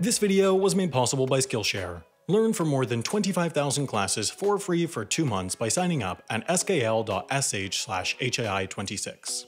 This video was made possible by Skillshare. Learn from more than 25,000 classes for free for two months by signing up at skl.sh HAI26.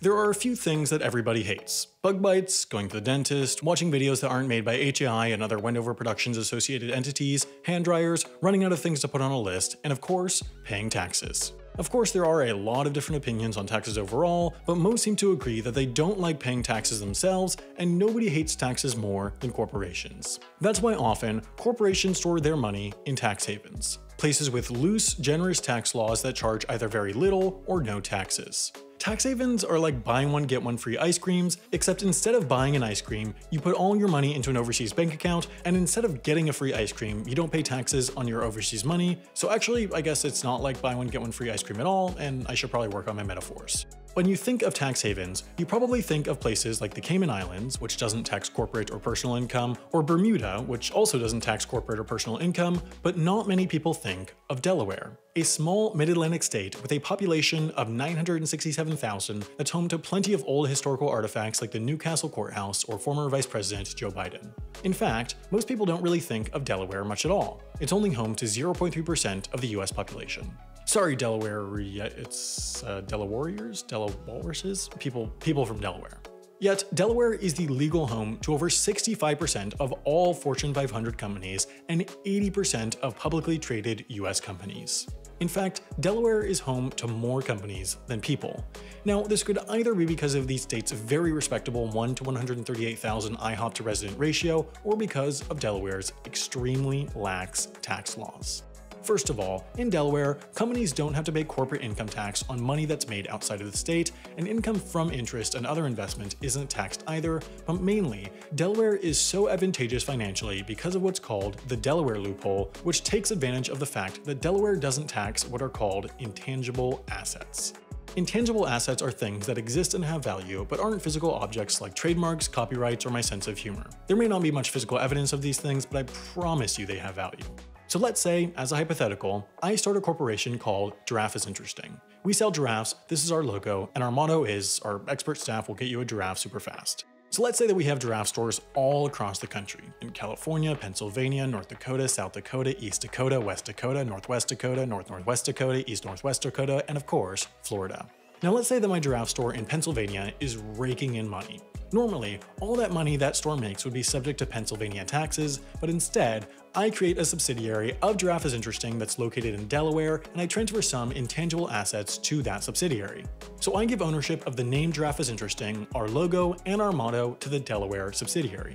There are a few things that everybody hates. Bug bites, going to the dentist, watching videos that aren't made by HAI and other Wendover Productions associated entities, hand dryers, running out of things to put on a list, and of course, paying taxes. Of course, there are a lot of different opinions on taxes overall, but most seem to agree that they don't like paying taxes themselves, and nobody hates taxes more than corporations. That's why often, corporations store their money in tax havens, places with loose, generous tax laws that charge either very little or no taxes. Tax havens are like buying one get one free ice creams, except instead of buying an ice cream, you put all your money into an overseas bank account, and instead of getting a free ice cream, you don't pay taxes on your overseas money. So actually, I guess it's not like buy one get one free ice cream at all, and I should probably work on my metaphors. When you think of tax havens, you probably think of places like the Cayman Islands, which doesn't tax corporate or personal income, or Bermuda, which also doesn't tax corporate or personal income, but not many people think of Delaware, a small mid-Atlantic state with a population of 967,000 that's home to plenty of old historical artifacts like the New Castle Courthouse or former Vice President Joe Biden. In fact, most people don't really think of Delaware much at all. It's only home to 0.3% of the US population. Sorry, Delaware, it's uh, Delawarriors, Delawalruses, people, people from Delaware. Yet, Delaware is the legal home to over 65% of all Fortune 500 companies and 80% of publicly traded US companies. In fact, Delaware is home to more companies than people. Now, this could either be because of the state's very respectable 1 to 138,000 IHOP to resident ratio, or because of Delaware's extremely lax tax laws. First of all, in Delaware, companies don't have to pay corporate income tax on money that's made outside of the state, and income from interest and other investment isn't taxed either, but mainly, Delaware is so advantageous financially because of what's called the Delaware loophole, which takes advantage of the fact that Delaware doesn't tax what are called intangible assets. Intangible assets are things that exist and have value, but aren't physical objects like trademarks, copyrights, or my sense of humor. There may not be much physical evidence of these things, but I promise you they have value. So let's say, as a hypothetical, I start a corporation called Giraffe is Interesting. We sell giraffes, this is our logo, and our motto is our expert staff will get you a giraffe super fast. So let's say that we have giraffe stores all across the country, in California, Pennsylvania, North Dakota, South Dakota, East Dakota, West Dakota, Northwest Dakota, North Northwest Dakota, East Northwest Dakota, and of course, Florida. Now let's say that my giraffe store in Pennsylvania is raking in money. Normally, all that money that store makes would be subject to Pennsylvania taxes, but instead, I create a subsidiary of Giraffe is Interesting that's located in Delaware, and I transfer some intangible assets to that subsidiary. So I give ownership of the name Giraffe is Interesting, our logo, and our motto to the Delaware subsidiary.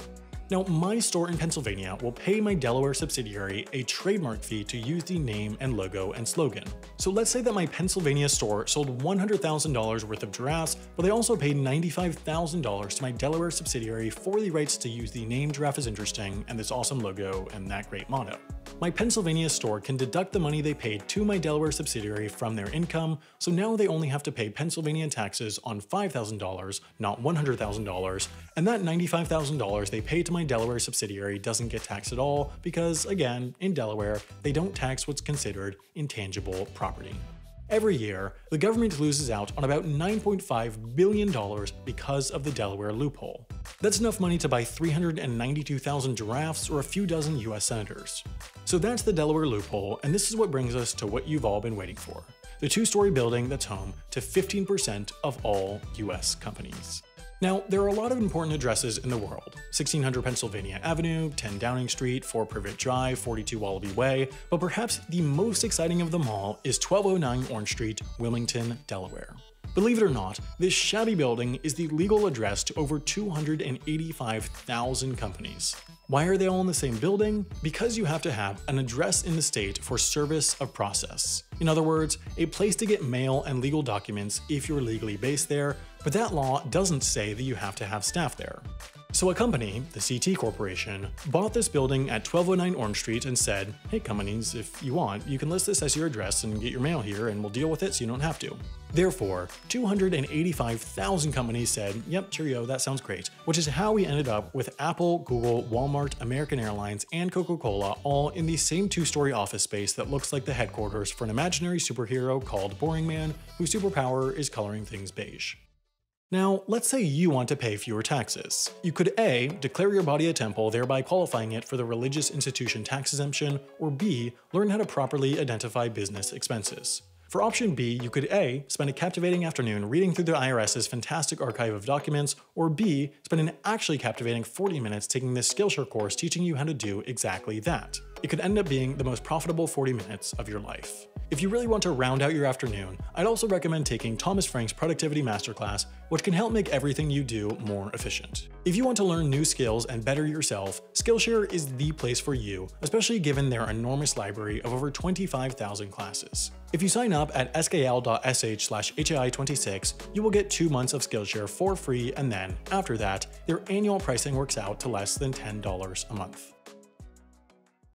Now, my store in Pennsylvania will pay my Delaware subsidiary a trademark fee to use the name and logo and slogan. So let's say that my Pennsylvania store sold $100,000 worth of giraffes, but they also paid $95,000 to my Delaware subsidiary for the rights to use the name Giraffe is Interesting and this awesome logo and that great motto. My Pennsylvania store can deduct the money they paid to my Delaware subsidiary from their income, so now they only have to pay Pennsylvania taxes on $5,000, not $100,000, and that $95,000 they paid to my Delaware subsidiary doesn't get taxed at all because, again, in Delaware, they don't tax what's considered intangible property. Every year, the government loses out on about $9.5 billion because of the Delaware loophole. That's enough money to buy 392,000 giraffes or a few dozen US senators. So that's the Delaware loophole, and this is what brings us to what you've all been waiting for. The two-story building that's home to 15% of all US companies. Now, there are a lot of important addresses in the world 1600 Pennsylvania Avenue, 10 Downing Street, 4 Privet Drive, 42 Wallaby Way, but perhaps the most exciting of them all is 1209 Orange Street, Wilmington, Delaware. Believe it or not, this shabby building is the legal address to over 285,000 companies. Why are they all in the same building? Because you have to have an address in the state for service of process. In other words, a place to get mail and legal documents if you're legally based there, but that law doesn't say that you have to have staff there. So a company, the CT Corporation, bought this building at 1209 Orange Street and said, hey companies, if you want, you can list this as your address and get your mail here and we'll deal with it so you don't have to. Therefore, 285,000 companies said, yep, cheerio, that sounds great, which is how we ended up with Apple, Google, Walmart, American Airlines, and Coca-Cola all in the same two-story office space that looks like the headquarters for an imaginary superhero called Boring Man, whose superpower is coloring things beige. Now, let's say you want to pay fewer taxes. You could A. declare your body a temple, thereby qualifying it for the religious institution tax exemption, or B. learn how to properly identify business expenses. For option B, you could A. spend a captivating afternoon reading through the IRS's fantastic archive of documents, or B. spend an actually captivating 40 minutes taking this Skillshare course teaching you how to do exactly that. It could end up being the most profitable 40 minutes of your life. If you really want to round out your afternoon, I'd also recommend taking Thomas Frank's Productivity Masterclass, which can help make everything you do more efficient. If you want to learn new skills and better yourself, Skillshare is the place for you, especially given their enormous library of over 25,000 classes. If you sign up at skl.sh slash HAI26, you will get two months of Skillshare for free, and then, after that, their annual pricing works out to less than $10 a month.